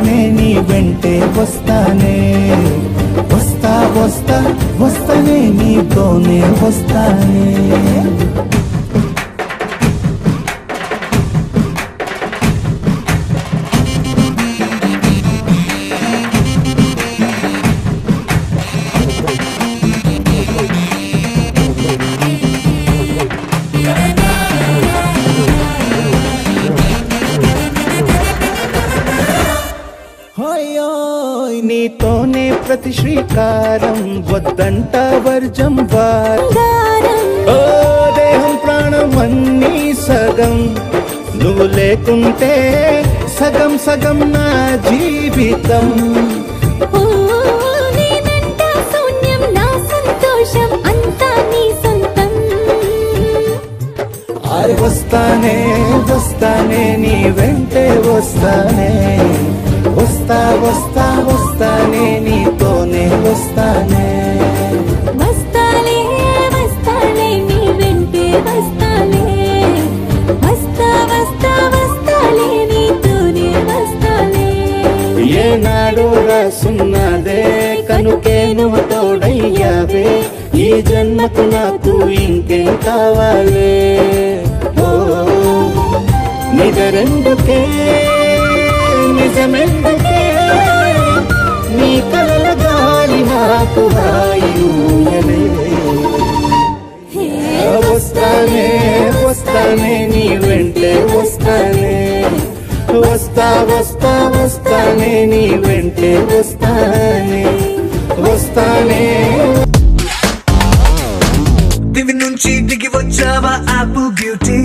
వెంటే వస్తానే. వస్తా వస్తా వస్తానే నీతోనే వస్తానే. నీతోనే ప్రతి శ్రీకారం వద్దంట వర్జం వారం. ఓ దేహం ప్రాణం అన్నీ సగం. నువ్వు లేకుంటే సగం సగం నా జీవితం. వస్తానే వస్తానే నీ వెంటే వస్తానే. వస్తా వస్తా వస్తానే నీతోనే వస్తానే. వస్తాలే వస్తాలే నీ వెంటే వస్తాలే వస్తా వస్తా వస్తాలే నీతోనే వస్తాలే ఏనాడు రాసున్నదే కనుకే నువ్వు తోడయ్యావే. ఈ జన్మకు నాకు ఇంకేం కావాలే? వస్తానే వస్తానే నీ వెంటే వస్తానే వస్తా వస్తా వస్తానే నీ వెంటే వస్తానే వస్తానే దివి నుంచి దిగి వచ్చావా ఆపు బ్యూటీ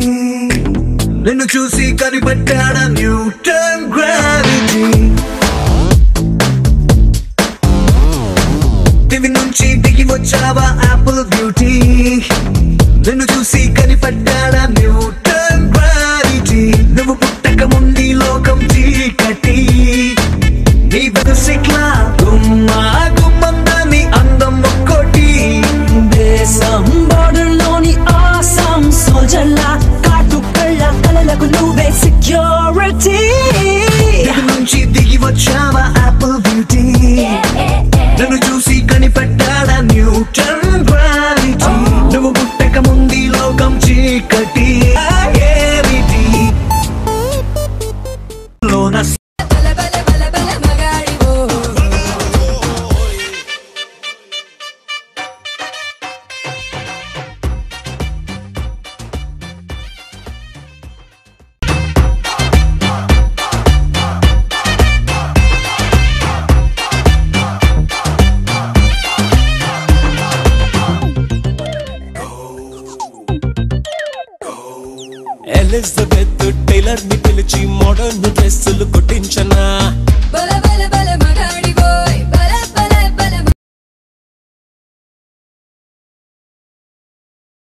నిన్ను చూసి కనిపెట్టాడా న్యూటన్ గ్రావిటీ దివి నుంచి దిగి వచ్చావా యాపిల్ బ్యూటీ నిన్ను చూసి కనిపెట్టాడా న్యూటన్ గ్రావిటీ నువ్వు పుట్టక ముందు లోకం చీకటి. నీ వెనుసిక్లా గుమ్మా గుమ్మందాని అందం ఒక్కోటి. దేశం బోర్డర్లోని ఆసాం సోల్జర్లా కాటు కళ్ళ కలలకు నువ్వే సెక్యూరిటీ నుంచి దిగి వచ్చావా una ఎలిజబెత్ టైలర్ని పిలిచి మోడర్న్ డ్రెస్సులు కుట్టించనా? బల బల బల